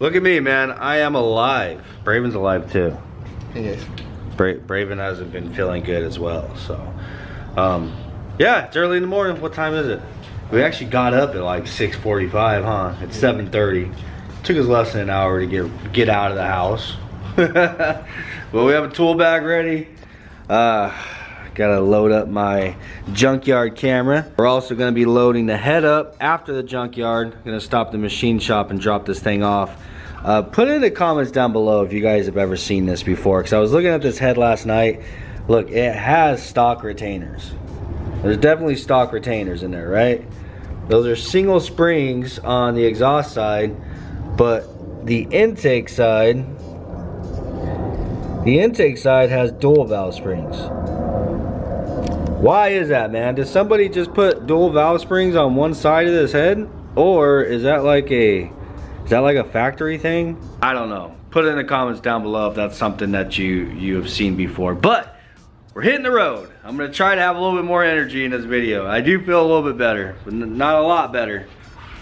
Look at me, man. I am alive. Braven's alive too. Hey guys. Bra Braven hasn't been feeling good as well, so. Um, yeah, it's early in the morning. What time is it? We actually got up at like 6.45, huh? It's 7.30. Took us less than an hour to get get out of the house. but we have a tool bag ready. Uh, gotta load up my junkyard camera. We're also gonna be loading the head up after the junkyard. Gonna stop the machine shop and drop this thing off. Uh, put in the comments down below if you guys have ever seen this before. Cause I was looking at this head last night. Look, it has stock retainers. There's definitely stock retainers in there, right? Those are single springs on the exhaust side, but the intake side, the intake side has dual valve springs. Why is that, man? Did somebody just put dual valve springs on one side of this head? Or is that like a, is that like a factory thing? I don't know. Put it in the comments down below if that's something that you, you have seen before. But, we're hitting the road. I'm gonna try to have a little bit more energy in this video. I do feel a little bit better, but not a lot better,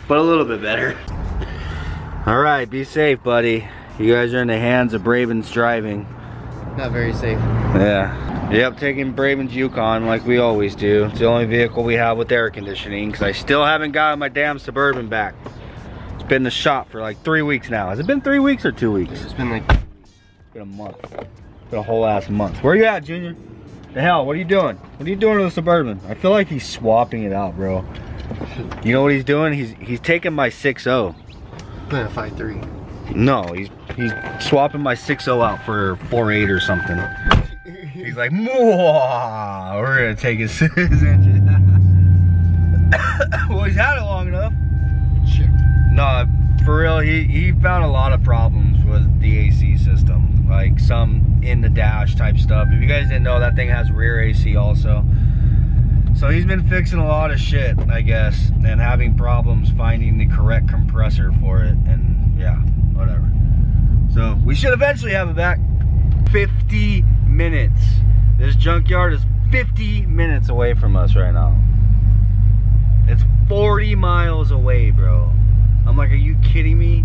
but a little bit better. All right, be safe, buddy. You guys are in the hands of Braven's driving. Not very safe. Yeah. Yep, taking Braven's Yukon like we always do. It's the only vehicle we have with air conditioning because I still haven't gotten my damn Suburban back. It's been in the shop for like three weeks now. Has it been three weeks or two weeks? It's been like been a month. It's been a whole ass month. Where you at, Junior? The hell, what are you doing? What are you doing to the Suburban? I feel like he's swapping it out, bro. You know what he's doing? He's he's taking my 6.0. playing a five three. No, he's he's swapping my 6.0 out for 4.8 or something. He's like, Mwah! we're gonna take his, his engine. well, he's had it long enough. Shit. No, for real, he, he found a lot of problems with the AC system. Like some in the dash type stuff. If you guys didn't know, that thing has rear AC also. So he's been fixing a lot of shit, I guess, and having problems finding the correct compressor for it. And yeah, whatever. So we should eventually have it back. 50 minutes. This junkyard is 50 minutes away from us right now. It's 40 miles away, bro. I'm like, are you kidding me?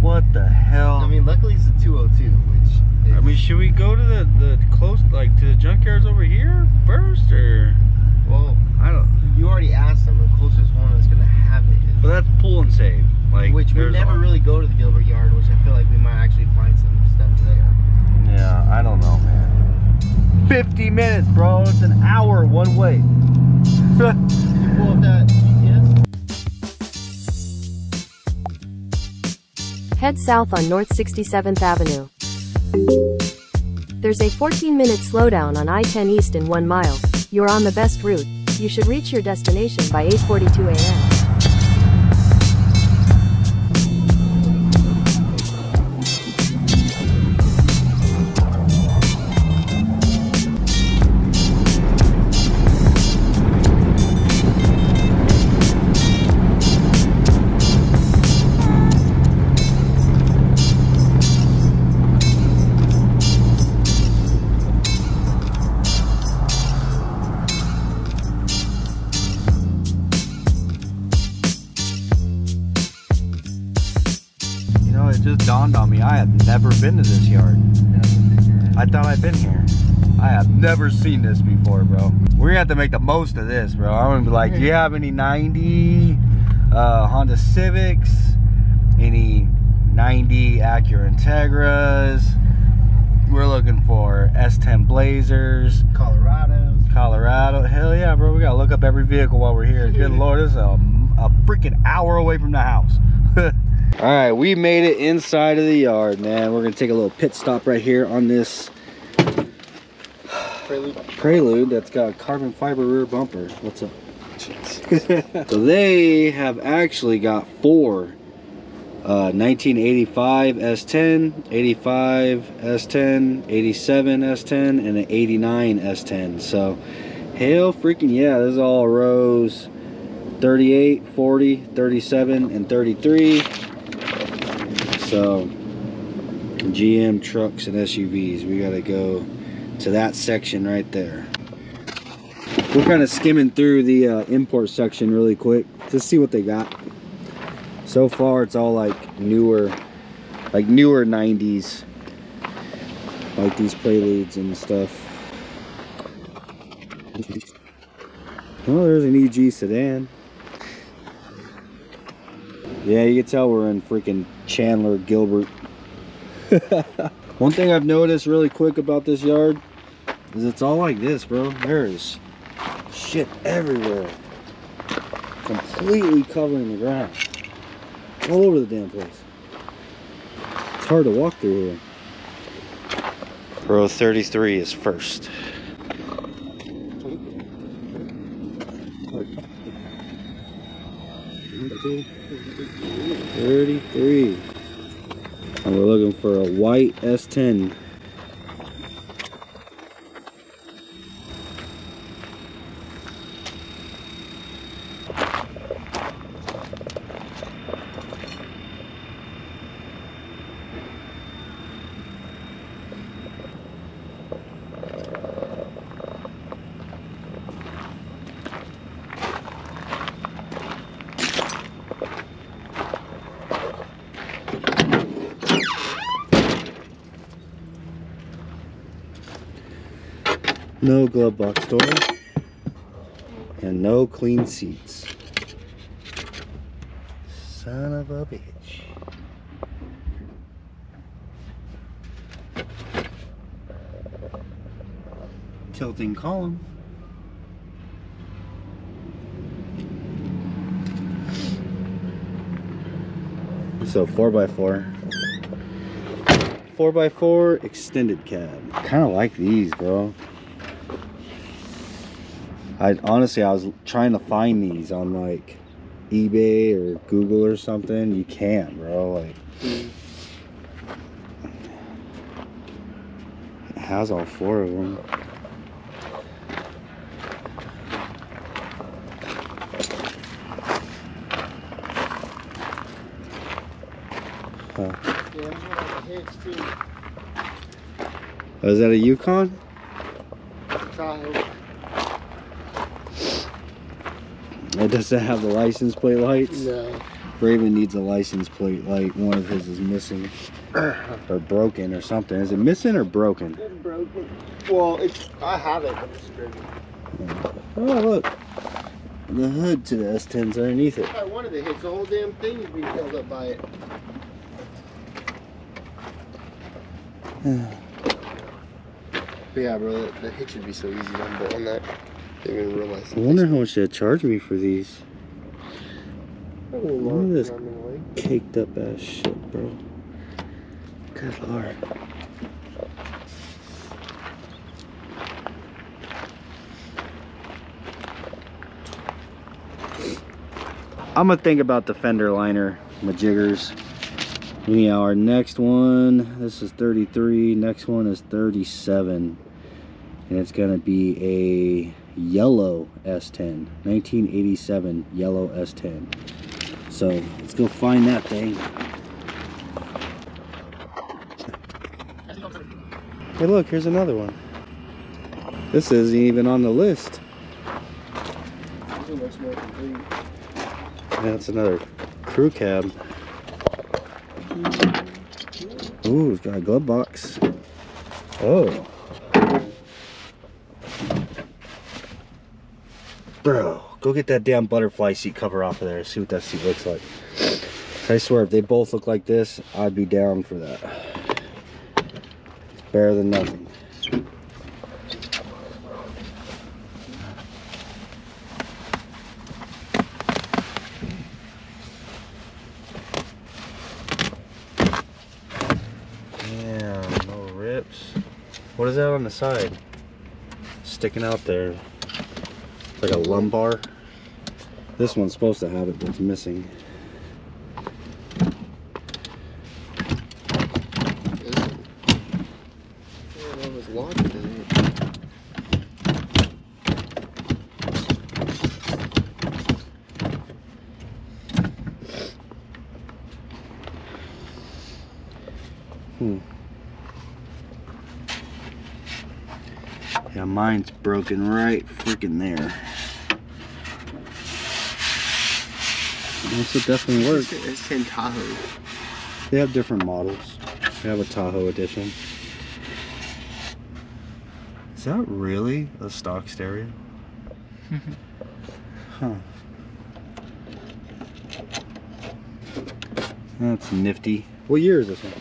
What the hell? I mean, luckily it's a 202, which. Is, I mean, should we go to the, the close, like, to the junkyards over here first, or? well, I don't, you already asked them. The closest one that's gonna have it. but that's pull and save. Like, which we never all- really go to the Gilbert Yard, which I feel like we might actually find some stuff there. Yeah, I don't know, man. 50 minutes, bro. It's an hour one way. Did you pull up that GPS? Head south on North 67th Avenue. There's a 14 minute slowdown on I 10 East in 1 mile. You're on the best route. You should reach your destination by 8:42 a.m. seen this before, bro. We're gonna have to make the most of this, bro. I'm gonna be like, do you have any 90 uh, Honda Civics? Any 90 Acura Integras? We're looking for S10 Blazers, Colorado. Colorado. Hell yeah, bro. We gotta look up every vehicle while we're here. Good lord, this is a, a freaking hour away from the house. All right, we made it inside of the yard, man. We're gonna take a little pit stop right here on this Prelude. Prelude that's got a carbon fiber rear bumper. What's up? so they have actually got four uh, 1985 S10, 85 S10, 87 S10, and an 89 S10. So, hell freaking yeah, this is all rows 38, 40, 37, and 33. So, GM trucks and SUVs, we gotta go to that section right there. We're kind of skimming through the uh, import section really quick to see what they got. So far, it's all like newer like newer 90s like these preludes and stuff oh there's an eg sedan yeah you can tell we're in freaking chandler gilbert one thing i've noticed really quick about this yard is it's all like this bro there's shit everywhere completely covering the ground all over the damn place it's hard to walk through here. Row 33 is first. Thirty-three. And we're looking for a white S10. No glove box door. And no clean seats. Son of a bitch. Tilting column. So 4x4. 4x4 extended cab. Kind of like these, bro. I honestly I was trying to find these on like eBay or Google or something. You can't, bro. Like it has all four of them. Yeah, there's one on the hitch too. Oh, is that a Yukon? Tahoe. It doesn't have the license plate lights. No. Braven needs a license plate light. One of his is missing or broken or something. Is it missing or broken? It's broken. Well, it's I have it, but it's broken. Oh look, the hood to the S10's underneath it. I wanted to hit the whole damn thing is being held up by it. Yeah, bro, the, the hitch would be so easy to unbolt on that. Didn't even realize. I wonder how much they charge me for these. Look at this. Caked up ass shit, bro. Good lord. I'm gonna think about the fender liner, my jiggers. Anyhow, our next one, this is 33, next one is 37. And it's gonna be a yellow S10, 1987 yellow S10. So let's go find that thing. Hey look, here's another one. This isn't even on the list. That's another crew cab. Ooh, it's got a glove box. Oh. Bro, go get that damn butterfly seat cover off of there. See what that seat looks like. I swear, if they both look like this, I'd be down for that. It's better than nothing. Damn, no rips. What is that on the side? Sticking out there. Like a lumbar. This one's supposed to have it, but it's missing. Is it? Yeah, that was locked in it. Yeah, mine's broken right freaking there. This will definitely work. It's, it's 10 Tahoe. They have different models. They have a Tahoe edition. Is that really a stock stereo? huh. That's nifty. What year is this one?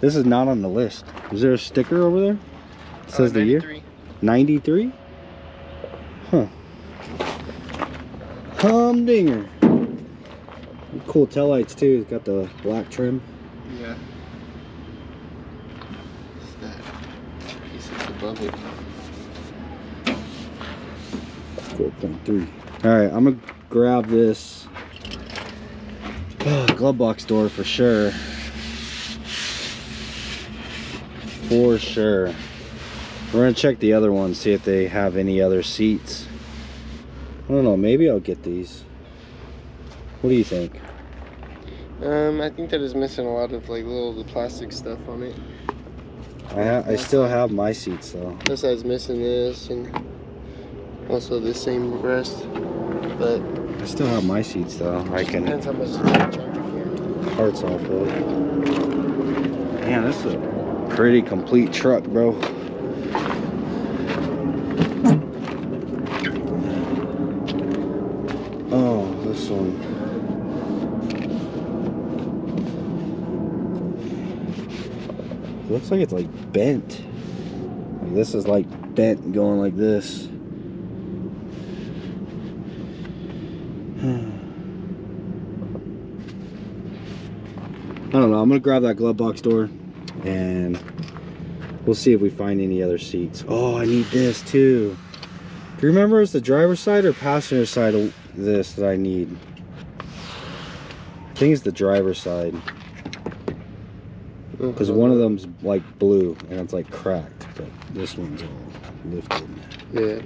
This is not on the list. Is there a sticker over there? It says the year. 93? Huh. Humdinger. Cool tail lights too. It's got the black trim. Yeah. What's that? Piece that's above it. 4.3. Alright, I'm gonna grab this uh, glove box door for sure. For sure. We're gonna check the other ones, see if they have any other seats. I don't know, maybe I'll get these. What do you think? Um, I think that is missing a lot of like little the plastic stuff on it. I ha I still have my seats though. This side's missing this and also the same rest. But I still have my seats though. I can depends how much parts off of. Man, this is a pretty complete truck, bro. One. It looks like it's like bent. Like this is like bent going like this. I don't know. I'm gonna grab that glove box door and we'll see if we find any other seats. Oh, I need this too. Do you remember it's the driver's side or passenger side this that I need? I think it's the driver's side because one of them's like blue and it's like cracked, but this one's all lifted. Yeah.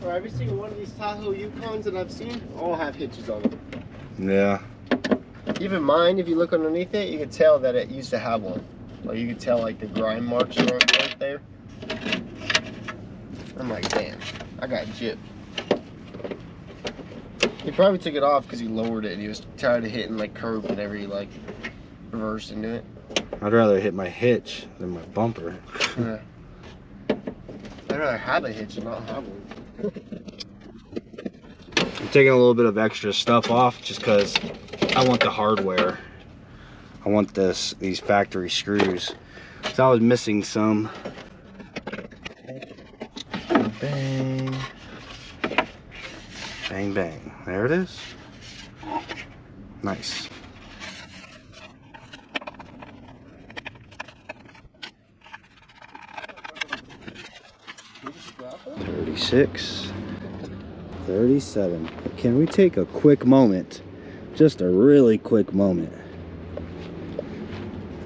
For every single one of these Tahoe Yukons that I've seen, all have hitches on them. Yeah. Even mine, if you look underneath it, you can tell that it used to have one. Like you can tell like the grime marks are right there. I'm like, damn, I got gypped. He probably took it off because he lowered it and he was tired of hitting like curb whenever he like reversed into it. I'd rather hit my hitch than my bumper. Yeah. I'd rather have a hitch and not have one. I'm taking a little bit of extra stuff off just because I want the hardware. I want this these factory screws. So I was missing some. Bang. Bang bang. There it is. Nice. Thirty-six. 37. Can we take a quick moment, just a really quick moment,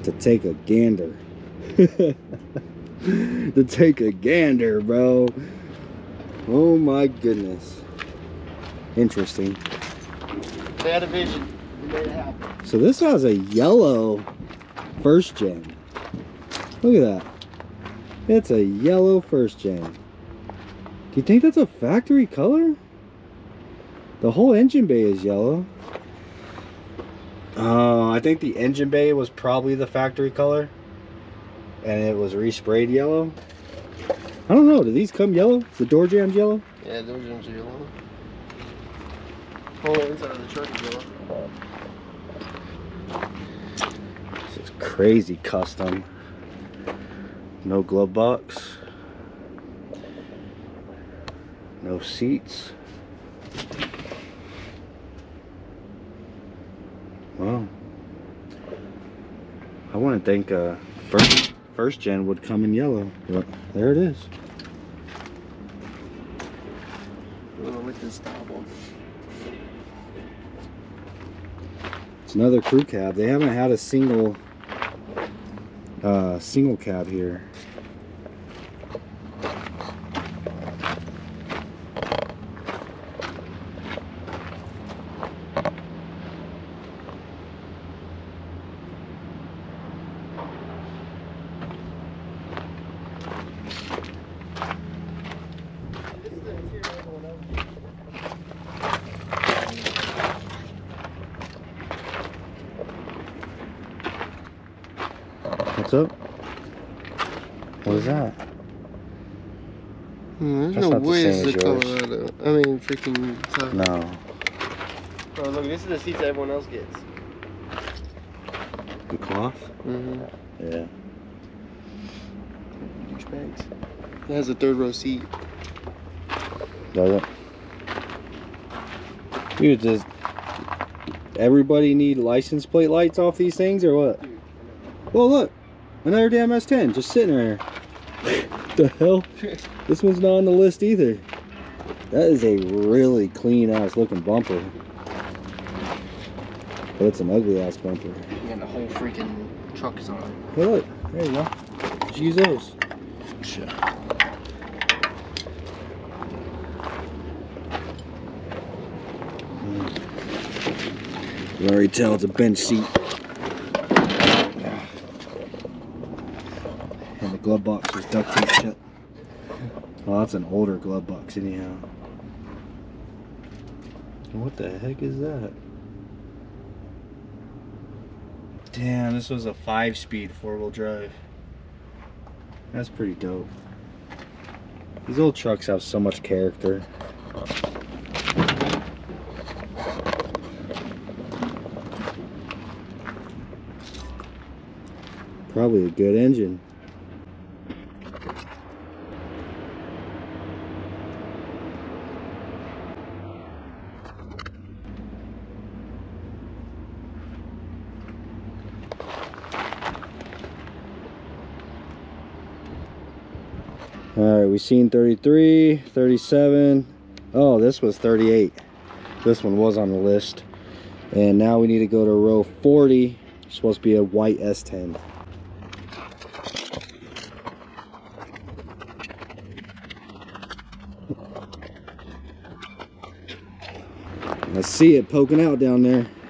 to take a gander? to take a gander, bro. Oh my goodness. Interesting. They had a vision. They made it happen. So this has a yellow first gen. Look at that. It's a yellow first gen. Do you think that's a factory color? The whole engine bay is yellow. Oh, I think the engine bay was probably the factory color. And it was resprayed yellow. I don't know. Do these come yellow? The door jams yellow? Yeah, door jams are yellow. Whole inside of the truck is yellow. This is crazy custom. No glove box. No seats. Well, I wouldn't think uh, first first gen would come in yellow, but there it is. Gonna this one. It's another crew cab. They haven't had a single uh, single cab here. This is the interior of one of them. What is that? Hmm, there's That's no not the way same it's as the yours. Colorado. I mean, freaking. Tahoe. No. Oh, look, this is the seats everyone else gets. The cloth? Mm-hmm. Yeah. Douchebags. It has a third row seat. Does it? Dude, does everybody need license plate lights off these things or what? Well, look, another damn S10 just sitting right here. the hell? This one's not on the list either. That is a really clean ass looking bumper. But it's an ugly ass bumper. And the whole freaking truck is on it. Hey, look, there you go. Use those. Already tell it's a bench seat. And the glove box was duct taped shut. Well, that's an older glove box anyhow. What the heck is that? Damn, this was a five-speed four-wheel drive. That's pretty dope. These old trucks have so much character. Probably a good engine. All right, we've seen 33, 37. Oh, this was 38. This one was on the list. And now we need to go to row 40. It's supposed to be a white S10. I see it poking out down there.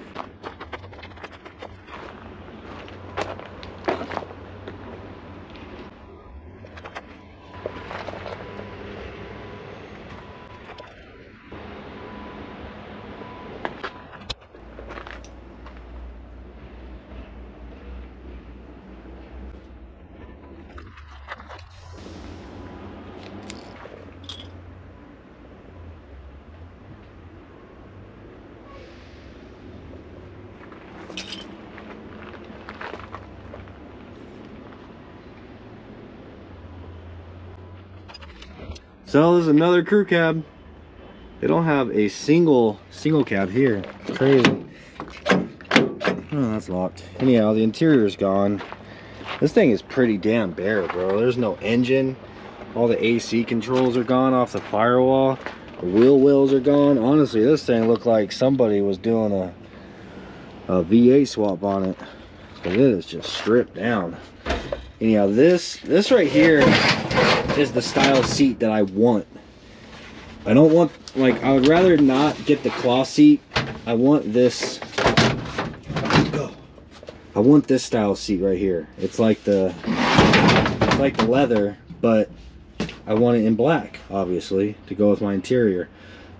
There's another crew cab. They don't have a single single cab here. Crazy. Oh, that's locked. Anyhow, the interior's gone. This thing is pretty damn bare, bro. There's no engine. All the AC controls are gone off the firewall. The wheel wells are gone. Honestly, this thing looked like somebody was doing a a V8 swap on it. But it is just stripped down. Anyhow, this this right here is the style seat that I want. I don't want like I would rather not get the cloth seat. I want this go. I want this style seat right here. It's like the it's like the leather, but I want it in black, obviously, to go with my interior.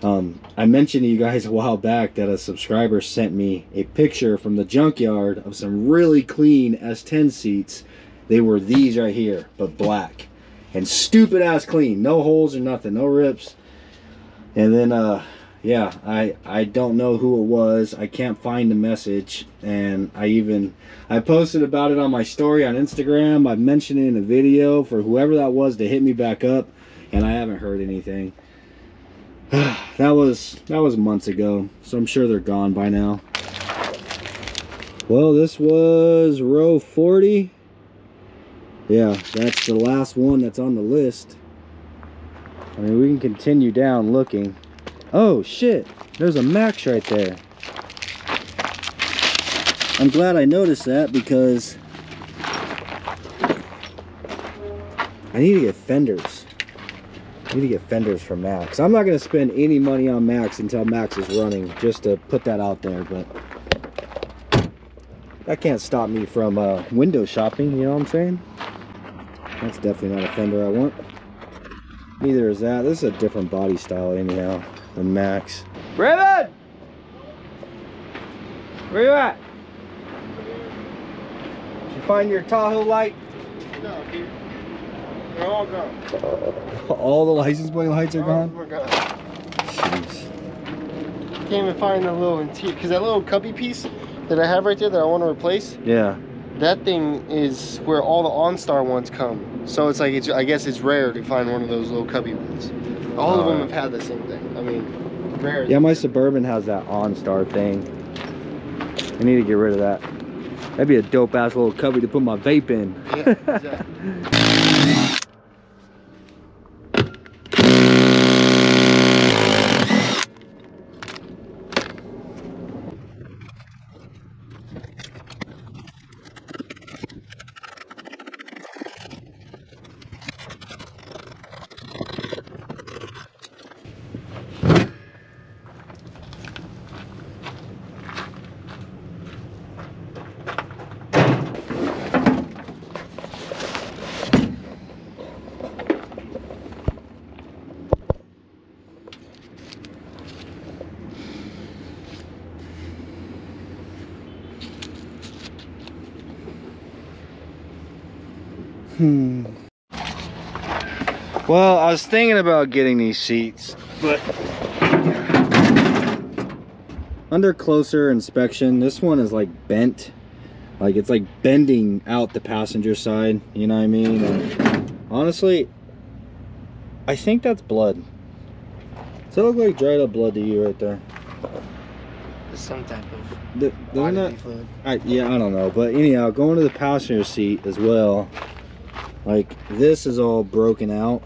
Um, I mentioned to you guys a while back that a subscriber sent me a picture from the junkyard of some really clean S10 seats. They were these right here, but black. And stupid ass clean. No holes or nothing, no rips. And then, uh, yeah, I, I don't know who it was. I can't find the message. And I even, I posted about it on my story on Instagram. I mentioned it in a video for whoever that was to hit me back up. And I haven't heard anything. that was that was months ago so i'm sure they're gone by now well this was row 40 yeah that's the last one that's on the list i mean we can continue down looking oh shit there's a max right there i'm glad i noticed that because i need to get fenders I need to get fenders for Max. I'm not going to spend any money on Max until Max is running, just to put that out there, but that can't stop me from uh, window shopping, you know what I'm saying? That's definitely not a fender I want. Neither is that. This is a different body style anyhow than Max. Braven! Where you at? Did you find your Tahoe light? No, here. They're all gone. All the license plate lights are All gone? We're gone. Jeez. Can't even find the little interior because that little cubby piece that I have right there that I want to replace. Yeah. That thing is where all the OnStar ones come. So it's like it's. I guess it's rare to find one of those little cubby ones. All of them have had the same thing. I mean, rare. Yeah, my Suburban has that OnStar thing. I need to get rid of that. That'd be a dope ass little cubby to put my vape in. Yeah, exactly. was thinking about getting these seats, but under closer inspection, this one is like bent. Like it's like bending out the passenger side, you know what I mean? And honestly, I think that's blood. Does that look like dried up blood to you right there? Some type of Th- doesn't fluid. I, yeah, I don't know. But anyhow, going to the passenger seat as well. Like this is all broken out.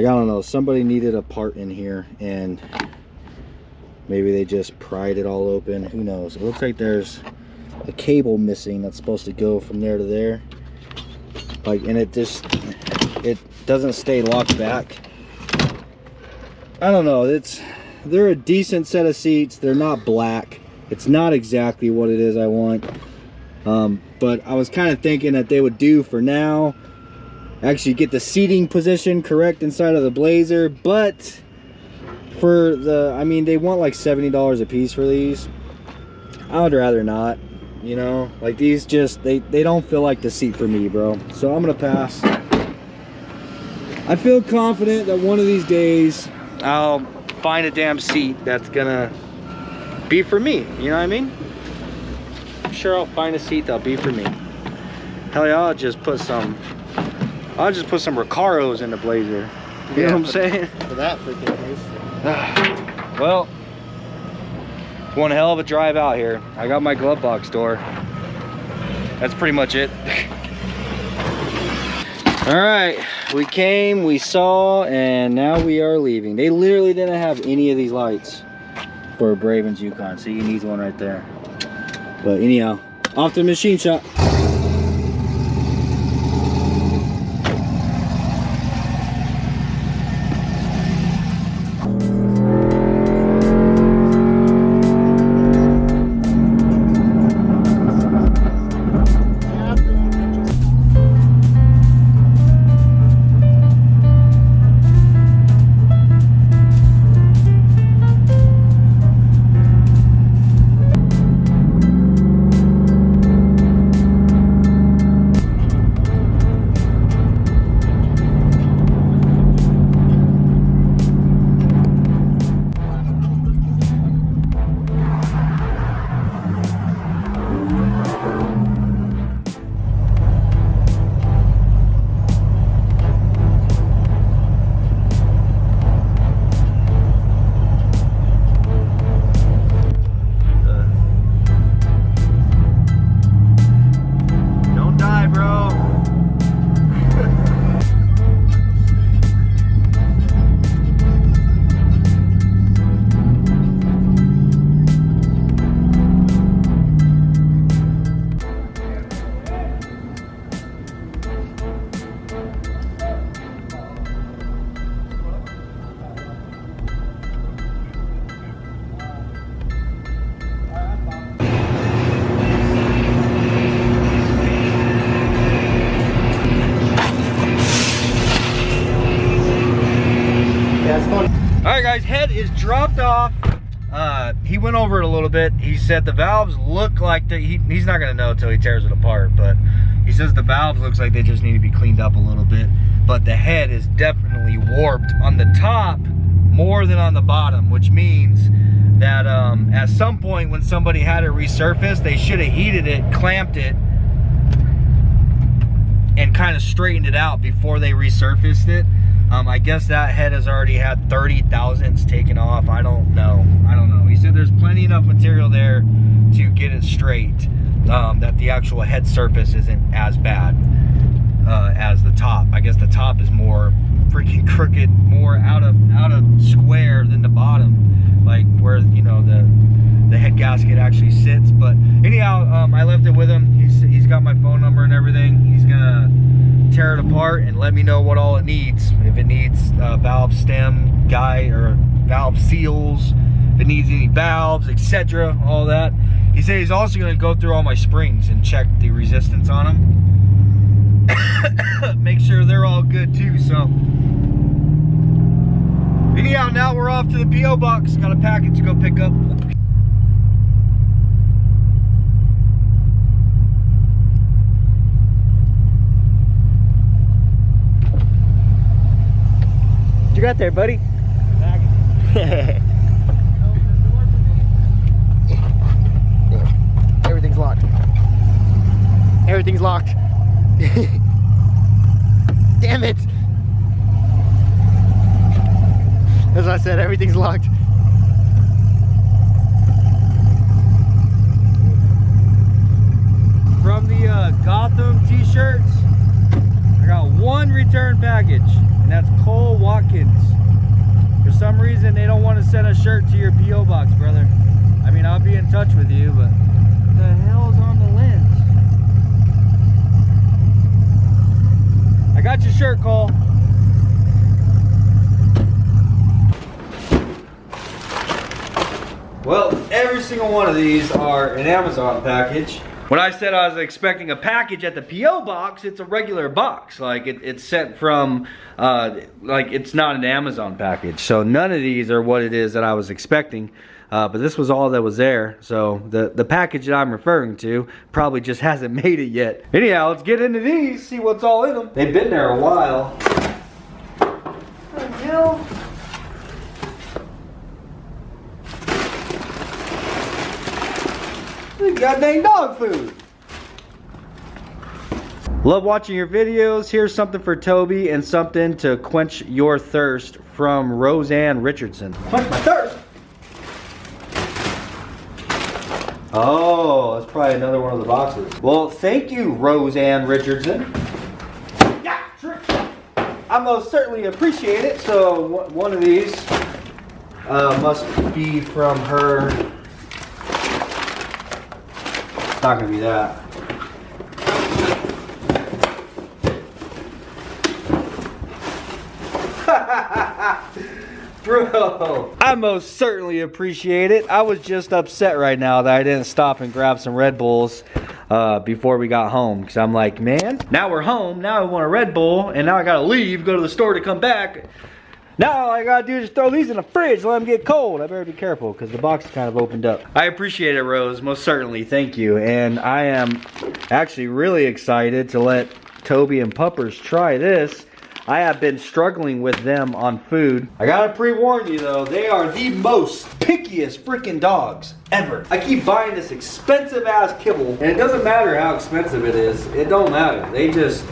Like I don't know, somebody needed a part in here and maybe they just pried it all open. Who knows? It looks like there's a cable missing that's supposed to go from there to there. Like and it just it doesn't stay locked back. I don't know. It's they're a decent set of seats. They're not black. It's not exactly what it is I want. Um, but I was kind of thinking that they would do for now. Actually get the seating position correct inside of the Blazer. But for the, I mean, they want like $70 a piece for these. I would rather not. You know, like these just, they, they don't feel like the seat for me, bro. So I'm to pass. I feel confident that one of these days I'll find a damn seat that's gonna be for me. You know what I mean? I'm sure I'll find a seat that'll be for me. Hell yeah, I'll just put some. I'll just put some Recaros in the Blazer. You Yeah, know what I'm saying? For that freaking well, it's one hell of a drive out here. I got my glove box door. That's pretty much it. All right, we came, we saw, and now we are leaving. They literally didn't have any of these lights for a Bravens Yukon, so you need one right there. But anyhow, off to the machine shop. Guys, head is dropped off. Uh, he went over it a little bit. He said the valves look like the, he, he's not gonna know until he tears it apart, but He says the valves looks like they just need to be cleaned up a little bit, but the head is definitely warped on the top more than on the bottom, which means that um, at some point when somebody had it resurfaced, they should have heated it, clamped it, and kind of straightened it out before they resurfaced it. Um, I guess that head has already had 30 thousandths taken off. I don't know. I don't know. He said there's plenty enough material there to get it straight. Um, that the actual head surface isn't as bad uh, as the top. I guess the top is more freaking crooked, more out of out of square than the bottom, like where you know the the head gasket actually sits. But anyhow, um, I left it with him. He's he's got my phone number and everything. He's gonna tear it apart and let me know what all it needs. If it needs valve stem guy or valve seals, if it needs any valves, etc. All that. He said he's also gonna go through all my springs and check the resistance on them. Make sure they're all good too. So. Anyhow, now we're off to the P.O. box. Got a package to go pick up. You got there, buddy? Everything's locked. Everything's locked. Damn it! As I said, everything's locked. From the uh, Gotham t-shirts, I got one return package, and that's Cole Watkins. For some reason, they don't want to send a shirt to your P.O. box, brother. I mean, I'll be in touch with you, but the hell's on the lens? I got your shirt, Cole. Well, every single one of these are an Amazon package. When I said I was expecting a package at the P.O. box, it's a regular box. Like, it, it's sent from, uh, like, it's not an Amazon package. So none of these are what it is that I was expecting. Uh, but this was all that was there. So the, the package that I'm referring to probably just hasn't made it yet. Anyhow, let's get into these, see what's all in them. They've been there a while. The hell? Goddamn dog food. Love watching your videos. Here's something for Toby and something to quench your thirst from Roseanne Richardson. Quench my thirst? Oh, that's probably another one of the boxes. Well, thank you, Roseanne Richardson. Yeah, sure. I most certainly appreciate it. So one- one of these uh, must be from her. It's not gonna be that. Bro, I most certainly appreciate it. I was just upset right now that I didn't stop and grab some Red Bulls uh, before we got home. Because I'm like, man, now we're home. Now I want a Red Bull. And now I got to leave, go to the store to come back. Now all I gotta do is throw these in the fridge, let them get cold. I better be careful because the box kind of opened up. I appreciate it, Rose, most certainly. Thank you. And I am actually really excited to let Toby and Puppers try this. I have been struggling with them on food. I gotta pre-warn you though, they are the most pickiest freaking dogs ever. I keep buying this expensive ass kibble, and it doesn't matter how expensive it is. It don't matter. They just,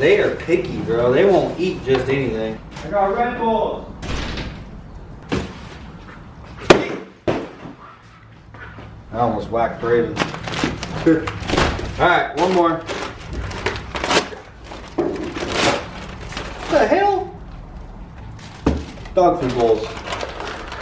they are picky, bro. They won't eat just anything. I got Red Bulls. I almost whacked Braven. Alright, one more. The hell? Dog food bowls.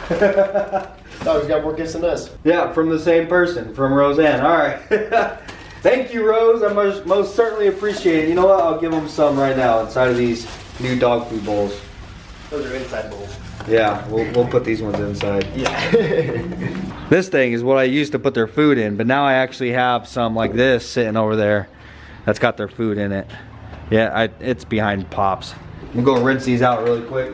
Dog's got more gifts than us. Yeah, from the same person, from Roseanne. All right. Thank you, Rose. I most, most certainly appreciate it. You know what? I'll give them some right now inside of these new dog food bowls. Those are inside bowls. Yeah, we'll, we'll put these ones inside. Yeah. This thing is what I used to put their food in, but now I actually have some like this sitting over there that's got their food in it. Yeah, I, it's behind Pops. I'm gonna go rinse these out really quick.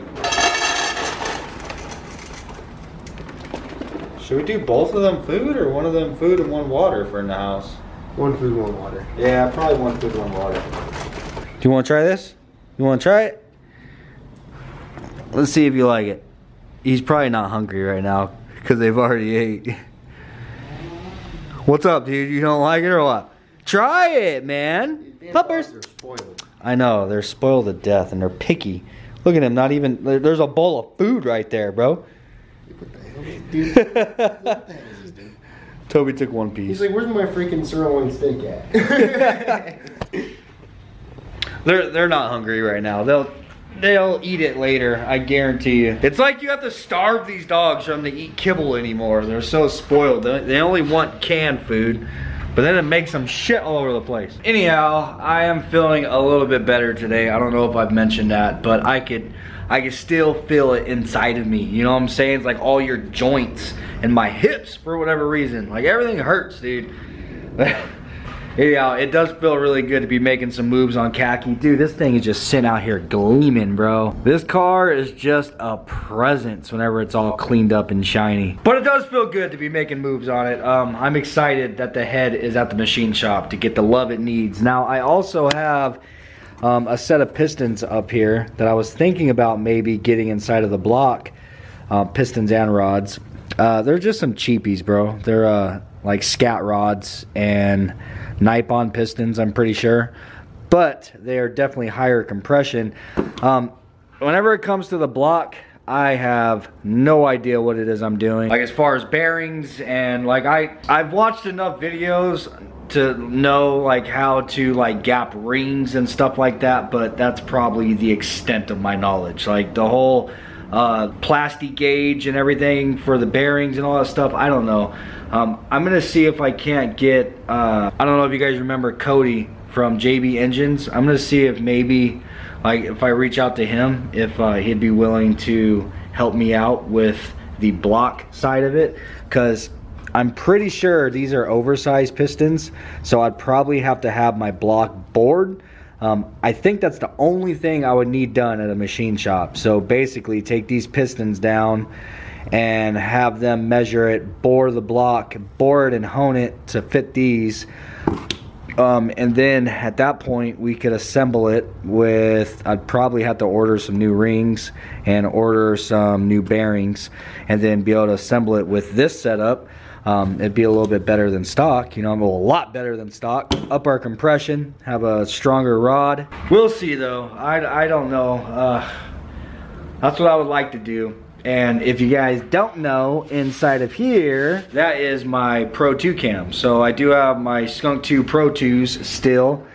Should we do both of them food or one of them food and one water for in the house? One food, one water. Yeah, probably one food, one water. Do you want to try this? You want to try it? Let's see if you like it. He's probably not hungry right now because they've already ate. What's up, dude? You don't like it or what? Try it, man. Puppers. They're spoiled. I know they're spoiled to death and they're picky. Look at him. Not even there's a bowl of food right there, bro. What the hell, dude? what the hell is this, dude? Toby took one piece. He's like, "Where's my freaking sirloin steak at?" They're they're not hungry right now. They'll they'll eat it later. I guarantee you. It's like you have to starve these dogs for them to eat kibble anymore. They're so spoiled. They they only want canned food. But then it makes them shit all over the place. Anyhow, I am feeling a little bit better today. I don't know if I've mentioned that, but I could I could still feel it inside of me. You know what I'm saying? It's like all your joints and my hips for whatever reason. Like everything hurts, dude. Yeah, it does feel really good to be making some moves on khaki. Dude, this thing is just sitting out here gleaming, bro. This car is just a presence whenever it's all cleaned up and shiny. But it does feel good to be making moves on it. Um, I'm excited that the head is at the machine shop to get the love it needs. Now, I also have um, a set of pistons up here that I was thinking about maybe getting inside of the block. Uh, pistons and rods. Uh, they're just some cheapies, bro. They're uh, like scat rods and Nippon pistons, I'm pretty sure. But they are definitely higher compression. Um, whenever it comes to the block, I have no idea what it is I'm doing. Like as far as bearings and like I I've watched enough videos to know like how to like gap rings and stuff like that, but that's probably the extent of my knowledge. Like the whole uh, Plastigage and everything for the bearings and all that stuff. I don't know. Um, I'm gonna see if I can't get. Uh, I don't know if you guys remember Cody from JB Engines. I'm gonna see if maybe, like, if I reach out to him, if uh, he'd be willing to help me out with the block side of it, because I'm pretty sure these are oversized pistons. So I'd probably have to have my block bored. Um, I think that's the only thing I would need done at a machine shop. So basically, take these pistons down and have them measure it, bore the block, bore it and hone it to fit these. Um, and then at that point, we could assemble it with. I'd probably have to order some new rings and order some new bearings, and then be able to assemble it with this setup. Um, it'd be a little bit better than stock, you know, a lot better than stock. Up our compression, have a stronger rod. We'll see though. I, I don't know. Uh, that's what I would like to do. And if you guys don't know, inside of here, that is my Pro 2 cam. So I do have my Skunk 2 Pro 2s still.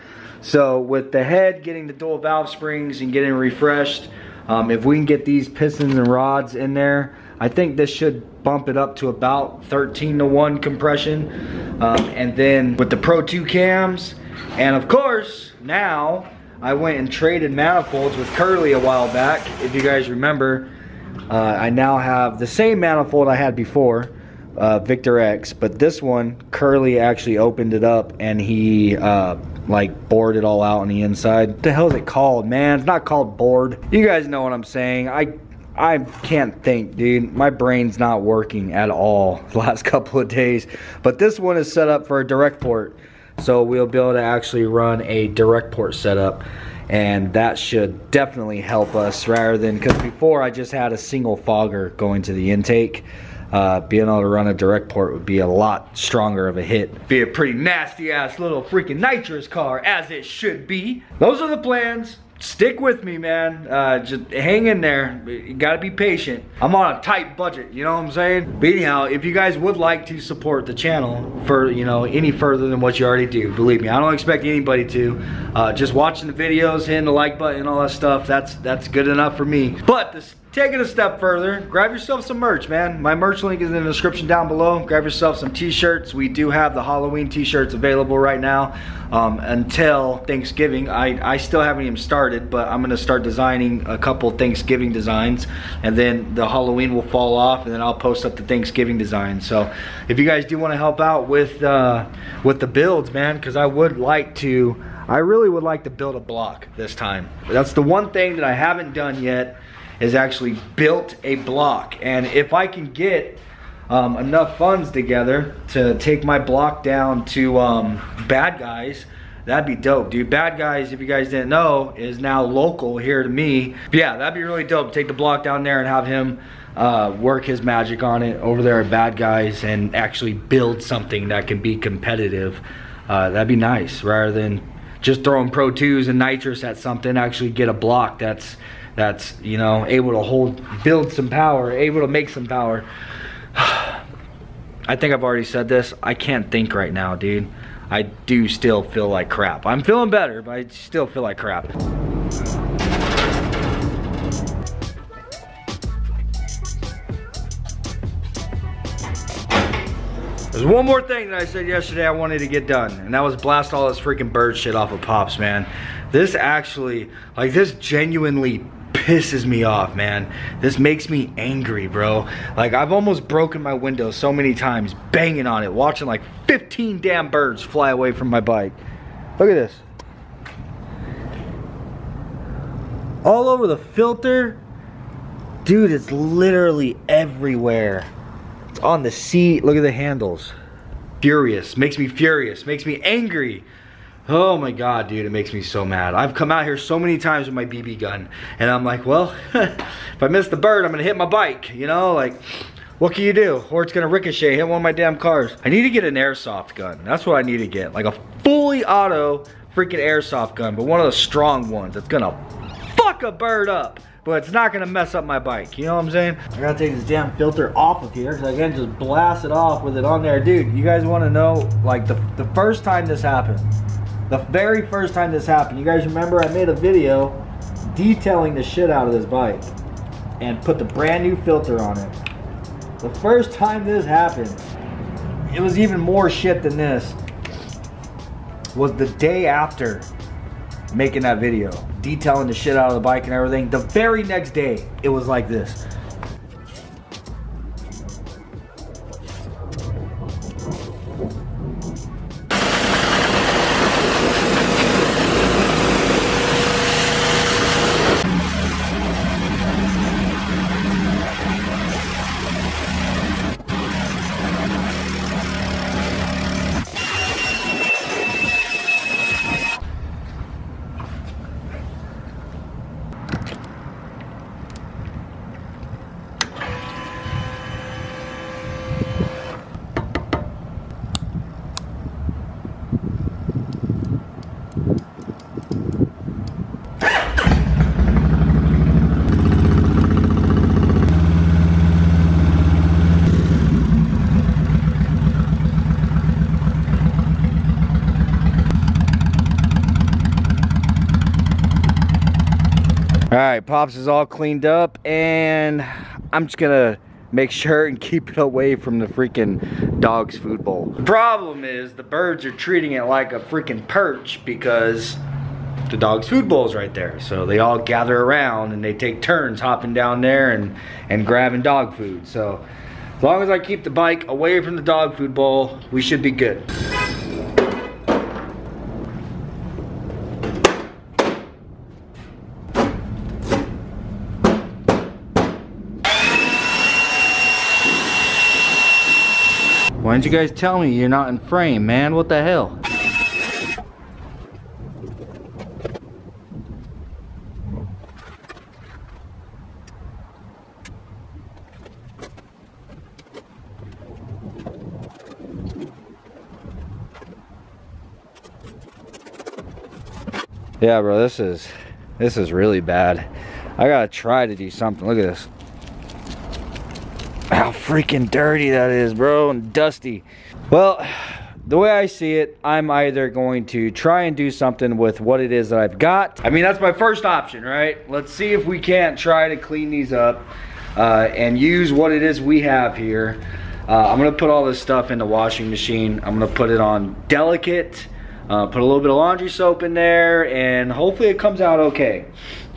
So with the head getting the dual valve springs and getting refreshed, um, if we can get these pistons and rods in there, I think this should bump it up to about 13 to 1 compression. Um, and then with the Pro 2 cams, and of course, now I went and traded manifolds with Curly a while back. If you guys remember, uh, I now have the same manifold I had before, uh, Victor X, but this one, Curly actually opened it up and he uh, like bored it all out on the inside. What the hell is it called, man? It's not called bored. You guys know what I'm saying. I I can't think, dude. My brain's not working at all the last couple of days. But this one is set up for a direct port. So we'll be able to actually run a direct port setup. And that should definitely help us rather than, because before I just had a single fogger going to the intake. Uh, being able to run a direct port would be a lot stronger of a hit. Be a pretty nasty ass little freaking nitrous car, as it should be. Those are the plans stick with me, man. Uh, just hang in there. You gotta be patient. I'm on a tight budget, you know what I'm saying? But anyhow, if you guys would like to support the channel for, you know, any further than what you already do, believe me, I don't expect anybody to. Uh, just watching the videos, hitting the like button, all that stuff, that's that's good enough for me. But this, take it a step further, grab yourself some merch, man. My merch link is in the description down below. Grab yourself some t-shirts. We do have the Halloween t-shirts available right now um, until Thanksgiving. I, I still haven't even started, but I'm gonna start designing a couple Thanksgiving designs and then the Halloween will fall off and then I'll post up the Thanksgiving design. So if you guys do wanna help out with, uh, with the builds, man, cause I would like to, I really would like to build a block this time. That's the one thing that I haven't done yet is actually built a block. And if I can get um, enough funds together to take my block down to um, Bad Guys. That'd be dope, dude. Bad Guys, if you guys didn't know, is now local here to me. But yeah, that'd be really dope. Take the block down there and have him uh, work his magic on it over there at Bad Guys and actually build something that can be competitive. Uh, that'd be nice rather than just throwing Pro 2s and nitrous at something, actually get a block that's that's you know able to hold build some power able to make some power. I think i've already said this. I can't think right now dude. I do still feel like crap. I'm feeling better but i still feel like crap. There's one more thing that I said yesterday I wanted to get done, and that was blast all this freaking bird shit off of Pops, man. This actually, like this genuinely pisses me off, man. This makes me angry, bro. Like, I've almost broken my window so many times, banging on it, watching like 15 damn birds fly away from my bike. Look at this. All over the filter. Dude, it's literally everywhere. It's on the seat. Look at the handles. Furious. Makes me furious. Makes me angry. Oh my god, dude, it makes me so mad. I've come out here so many times with my BB gun, and I'm like, well, if I miss the bird, I'm gonna hit my bike, you know? Like, what can you do? Or it's gonna ricochet, hit one of my damn cars. I need to get an airsoft gun. That's what I need to get. Like a fully auto freaking airsoft gun, but one of the strong ones that's gonna fuck a bird up but it's not gonna mess up my bike. You know what I'm saying? I gotta take this damn filter off of here because I can just blast it off with it on there. Dude, you guys wanna know, like the, the first time this happened, the very first time this happened, you guys remember I made a video detailing the shit out of this bike and put the brand new filter on it. The first time this happened, it was even more shit than this, was the day after making that video, detailing the shit out of the bike and everything. The very next day, it was like this. Pops is all cleaned up and I'm just gonna make sure and keep it away from the freaking dog's food bowl. Problem is the birds are treating it like a freaking perch because the dog's food bowl's right there. So they all gather around and they take turns hopping down there and, and grabbing dog food. So as long as I keep the bike away from the dog food bowl, we should be good. Why didn't you guys tell me you're not in frame, man? What the hell? Yeah, bro, this is this is really bad. I gotta try to do something. Look at this. Freaking dirty that is, bro, and dusty. Well, the way I see it, I'm either going to try and do something with what it is that I've got. I mean, that's my first option, right? Let's see if we can't try to clean these up uh, and use what it is we have here. Uh, I'm gonna put all this stuff in the washing machine. I'm gonna put it on delicate, uh, put a little bit of laundry soap in there, and hopefully it comes out okay.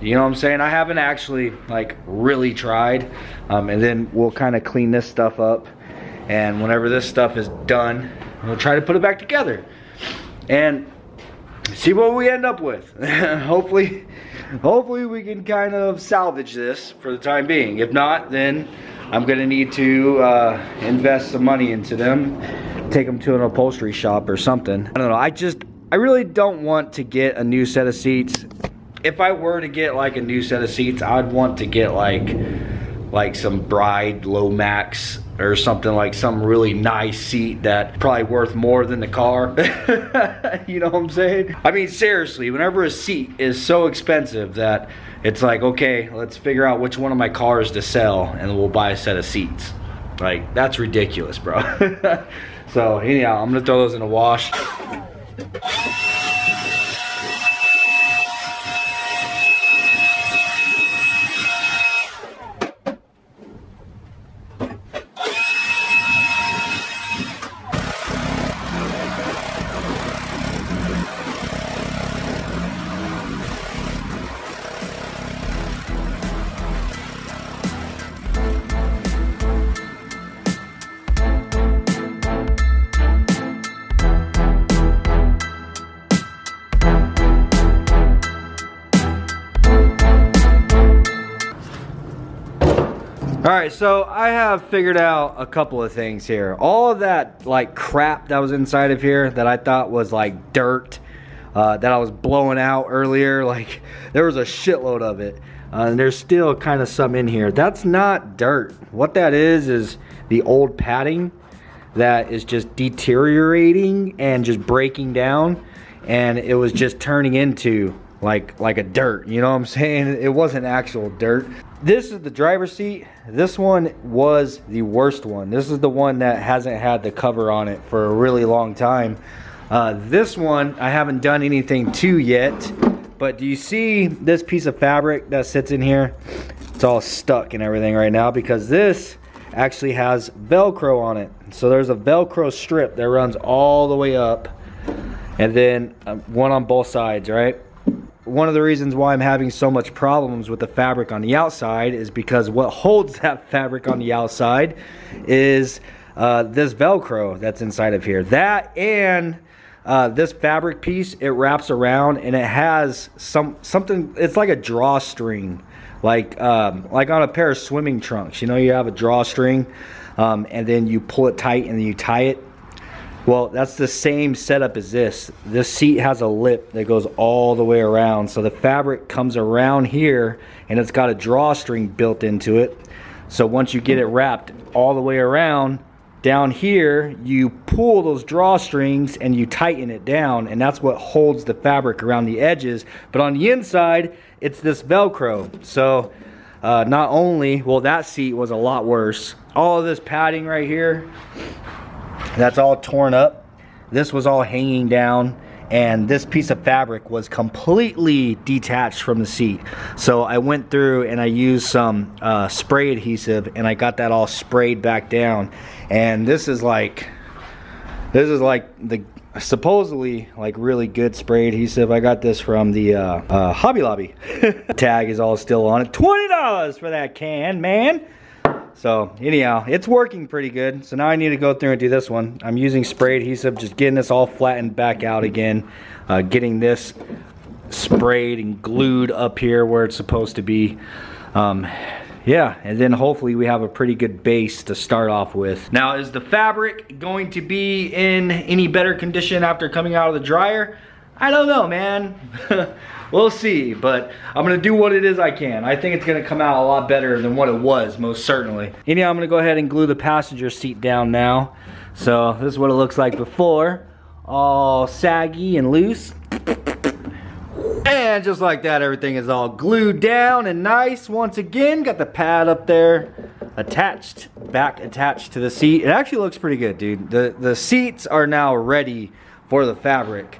You know what I'm saying? I haven't actually like really tried. Um, and then we'll kind of clean this stuff up. And whenever this stuff is done, we'll try to put it back together. And see what we end up with. hopefully, hopefully we can kind of salvage this for the time being. If not, then I'm gonna need to uh, invest some money into them, take them to an upholstery shop or something. I don't know. I just, I really don't want to get a new set of seats. If I were to get like a new set of seats, I'd want to get like, like some Bride Lowmax or something like some really nice seat that probably worth more than the car. you know what I'm saying? I mean, seriously, whenever a seat is so expensive that it's like, okay, let's figure out which one of my cars to sell and we'll buy a set of seats. Like, that's ridiculous, bro. so, anyhow, I'm gonna throw those in a wash. Right, so I have figured out a couple of things here. All of that like crap that was inside of here that I thought was like dirt uh, that I was blowing out earlier, like there was a shitload of it. Uh, and there's still kind of some in here. That's not dirt. What that is is the old padding that is just deteriorating and just breaking down and it was just turning into like like a dirt you know what i'm saying it wasn't actual dirt this is the driver's seat. This one was the worst one. This is the one that hasn't had the cover on it for a really long time. Uh, this one i haven't done anything to yet but do you see this piece of fabric that sits in here? It's all stuck and everything right now because this actually has velcro on it. So there's a velcro strip that runs all the way up and then uh, one on both sides right one of the reasons why I'm having so much problems with the fabric on the outside is because what holds that fabric on the outside is uh, this Velcro that's inside of here. That and uh, this fabric piece, it wraps around and it has some something, it's like a drawstring, like, um, like on a pair of swimming trunks. You know, you have a drawstring um, and then you pull it tight and then you tie it well, that's the same setup as this. This seat has a lip that goes all the way around. So the fabric comes around here and it's got a drawstring built into it. So once you get it wrapped all the way around, down here, you pull those drawstrings and you tighten it down and that's what holds the fabric around the edges. But on the inside, it's this Velcro. So uh, not only, well that seat was a lot worse. All of this padding right here, that's all torn up. This was all hanging down and this piece of fabric was completely detached from the seat. So I went through and I used some uh, spray adhesive and I got that all sprayed back down. And this is like, this is like the supposedly like really good spray adhesive. I got this from the uh, uh, Hobby Lobby. Tag is all still on it. $20 for that can, man. So anyhow, it's working pretty good. So now I need to go through and do this one. I'm using spray adhesive, just getting this all flattened back out again. Uh, getting this sprayed and glued up here where it's supposed to be. Um, yeah, and then hopefully we have a pretty good base to start off with. Now, is the fabric going to be in any better condition after coming out of the dryer? I don't know, man. we'll see, but I'm gonna do what it is I can. I think it's gonna come out a lot better than what it was, most certainly. Anyhow, I'm gonna go ahead and glue the passenger seat down now. So this is what it looks like before. All saggy and loose. And just like that, everything is all glued down and nice. Once again, got the pad up there attached, back attached to the seat. It actually looks pretty good, dude. The, the seats are now ready for the fabric.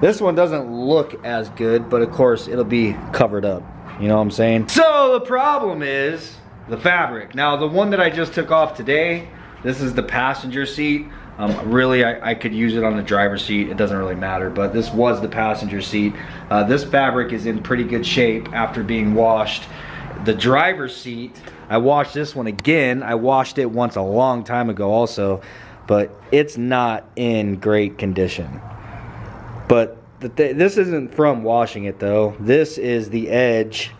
This one doesn't look as good, but of course it'll be covered up. You know what I'm saying? So the problem is the fabric. Now the one that I just took off today, this is the passenger seat. Um, really, I, I, could use it on the driver's seat. It doesn't really matter, but this was the passenger seat. Uh, this fabric is in pretty good shape after being washed. The driver's seat, I washed this one again. I washed it once a long time ago also, but it's not in great condition. But th this isn't from washing it though. This is the edge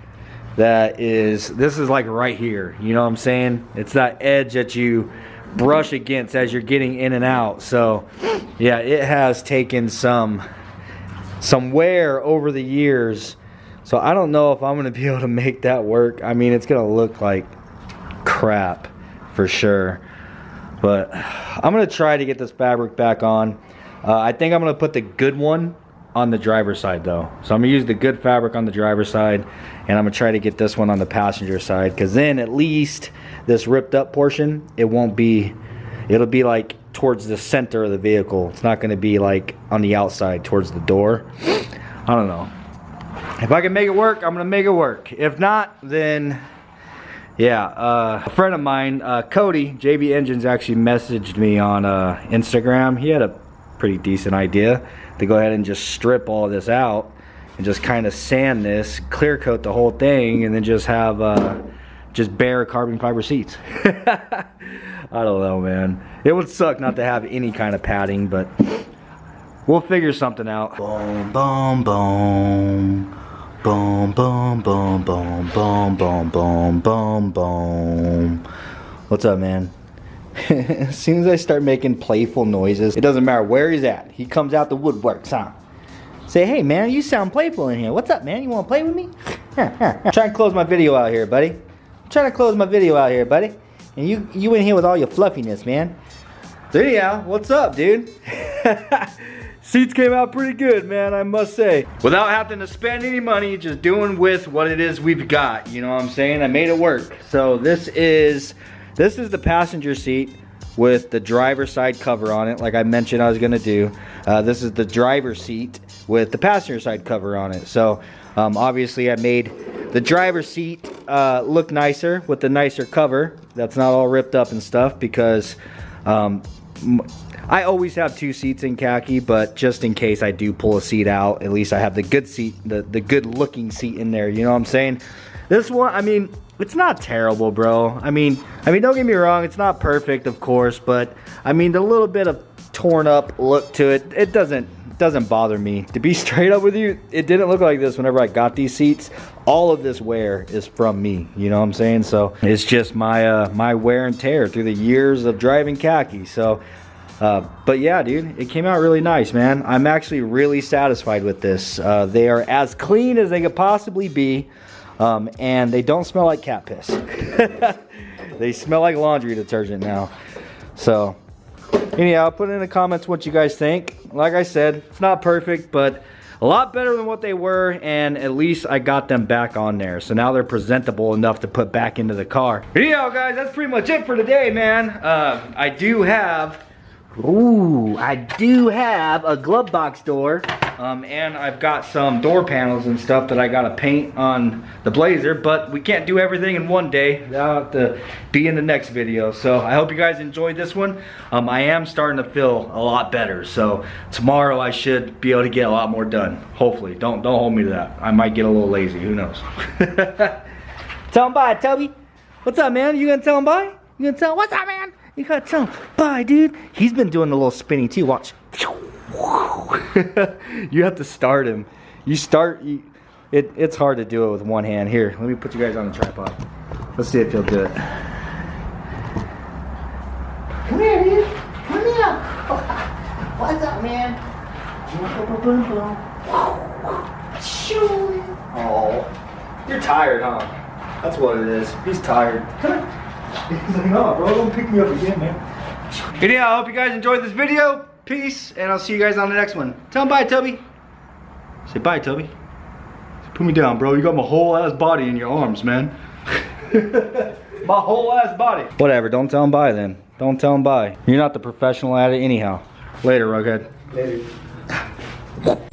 that is, this is like right here. You know what I'm saying? It's that edge that you brush against as you're getting in and out. So yeah, it has taken some, some wear over the years. So I don't know if I'm gonna be able to make that work. I mean, it's gonna look like crap for sure. But I'm gonna try to get this fabric back on. Uh, I think I'm gonna put the good one on the driver's side though. So I'm gonna use the good fabric on the driver's side and I'm gonna try to get this one on the passenger side because then at least this ripped up portion, it won't be, it'll be like towards the center of the vehicle. It's not gonna be like on the outside towards the door. I don't know. If I can make it work, I'm gonna make it work. If not, then yeah, uh, a friend of mine, uh, Cody, JB Engines actually messaged me on uh, Instagram. He had a pretty decent idea to go ahead and just strip all this out and just kind of sand this, clear coat the whole thing, and then just have uh, just bare carbon fiber seats. I don't know, man. It would suck not to have any kind of padding, but we'll figure something out. Boom, boom, boom. Boom, boom, boom, boom, boom, boom, boom, boom, boom. What's up, man? as soon as I start making playful noises, it doesn't matter where he's at. He comes out the woodworks, huh? Say, hey, man, you sound playful in here. What's up, man? You want to play with me? Trying to close my video out here, buddy. I'm trying to close my video out here, buddy. And you, you in here with all your fluffiness, man. So anyhow, what's up, dude? Seats came out pretty good, man, I must say. Without having to spend any money, just doing with what it is we've got, you know what I'm saying? I made it work. So this is, this is the passenger seat with the driver side cover on it, like I mentioned I was gonna do. Uh, this is the driver seat with the passenger side cover on it. So um, obviously I made the driver seat uh, look nicer with the nicer cover. That's not all ripped up and stuff because um, I always have two seats in khaki, but just in case I do pull a seat out, at least I have the good seat, the, the good looking seat in there, you know what I'm saying? This one, I mean, it's not terrible, bro. I mean, I mean, don't get me wrong, it's not perfect, of course, but I mean, the little bit of torn up look to it, it doesn't doesn't bother me. To be straight up with you, it didn't look like this whenever I got these seats. All of this wear is from me, you know what I'm saying? So it's just my uh, my wear and tear through the years of driving khaki. So uh, but yeah, dude, it came out really nice, man. I'm actually really satisfied with this. Uh, they are as clean as they could possibly be, um, and they don't smell like cat piss. they smell like laundry detergent now. So, anyhow, put in the comments what you guys think. Like I said, it's not perfect, but a lot better than what they were, and at least I got them back on there. So now they're presentable enough to put back into the car. Anyhow, guys, that's pretty much it for today, man. Uh, I do have Ooh, I do have a glove box door. Um, and I've got some door panels and stuff that I gotta paint on the Blazer, but we can't do everything in one day. That'll have to be in the next video. So I hope you guys enjoyed this one. Um, I am starting to feel a lot better. So tomorrow I should be able to get a lot more done. Hopefully, don't, don't hold me to that. I might get a little lazy, who knows. tell him bye, Toby. What's up, man? You gonna tell him bye? You gonna tell him, what's up, man? You got some. bye, dude. He's been doing a little spinning too. Watch. you have to start him. You start. You, it, it's hard to do it with one hand. Here, let me put you guys on the tripod. Let's see if you'll do it. Come here, dude. Come here. What's up, man? Oh, you're tired, huh? That's what it is. He's tired. Come here. He's like, no, bro, don't pick me up again, man. Anyhow, I hope you guys enjoyed this video. Peace, and I'll see you guys on the next one. Tell him bye, Toby. Say bye, Toby. Put me down, bro. You got my whole ass body in your arms, man. my whole ass body. Whatever, don't tell him bye then. Don't tell him bye. You're not the professional at it anyhow. Later, Rughead. Later.